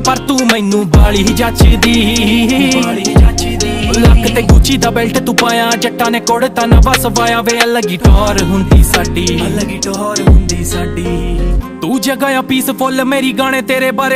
ਪਰ ਤੂੰ ਮੈਨੂੰ ਬਾਲੀ ਜੱਚਦੀ। ਬਾਲੀ ਜੱਚਦੀ। ਲੱਕ ਤੇ ਗੁੱਚੀ ਦਾ ਬੈਲਟ ਤੂੰ ਪਾਇਆ ਜੱਟਾਂ ਨੇ ਕੋੜ ਤਾਂ ਨਾ ਵਸਵਾਇਆ ਵੇ ਅਲੱਗੀ ਟੌਰ ਹੁੰਦੀ ਸਾਡੀ। ਅਲੱਗੀ ਟੌਰ ਹੁੰਦੀ ਸਾਡੀ। ਤੂੰ ਜਗ੍ਹਾ ਪੀਸਫੁੱਲ ਮੇਰੀ ਗਾਣੇ ਤੇਰੇ ਬਾਰੇ